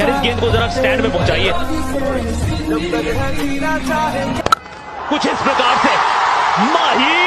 यार इस गेंद को जरा स्टैंड में पहुंचाइए। कुछ इस प्रकार से माही